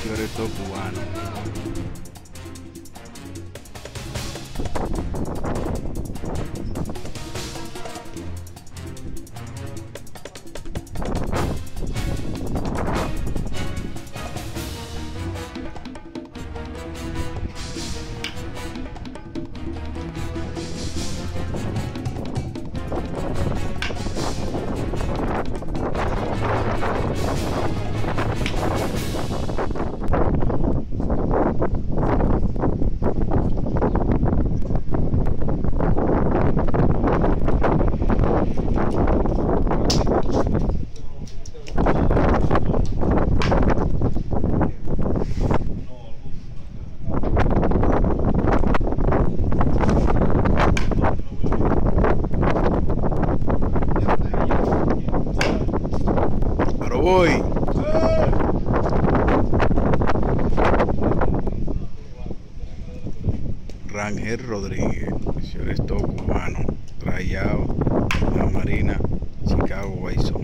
Fiore cubano voy. Rangel Rodríguez, Shorestop cubano, Trayao, La Marina, Chicago White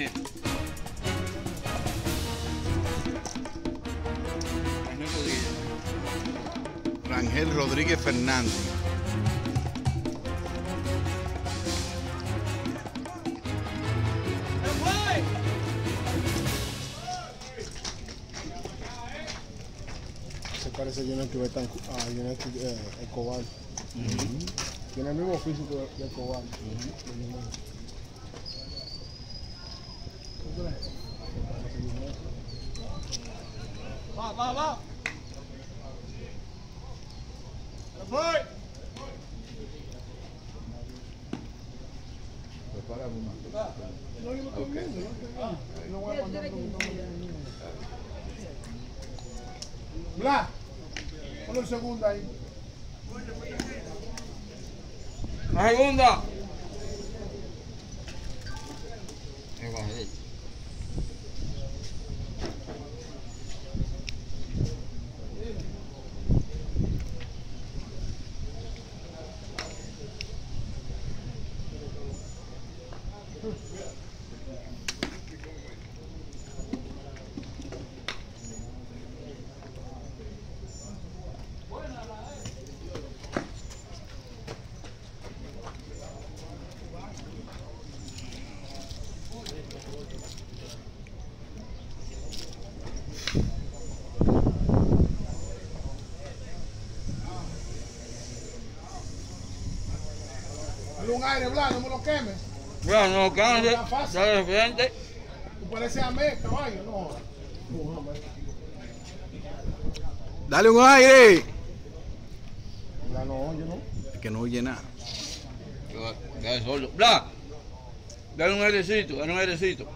Rangel. Rangel Rodríguez. Fernández. Se parece a Jonathan Betan- a Jonathan eh, Escobar. Tiene el mismo físico de, Escobar. Va. Se fue. No, yo no estoy viendo, yo no estoy viendo. No voy a mandar un Bla, ponlo en segunda ahí. La segunda. Qué bajé. un aire blanco, no me lo queme. Ya, no, cambia. Ya de frente. Tú pareces a mí, este caballo, no. Dale un aire. Ya no oye, ¿no? Es que no oye nada. Ya solo. Bla. Dale un airecito, dale un airecito.